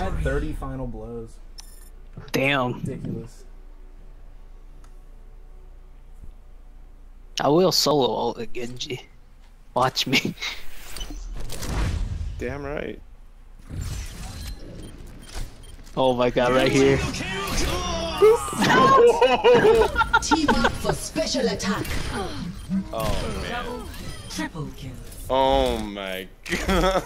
I had 30 final blows. Damn. Ridiculous. I will solo all the Genji. Watch me. Damn right. Oh my god, right here. Team up for special attack. Oh man. Triple kill. Oh my god.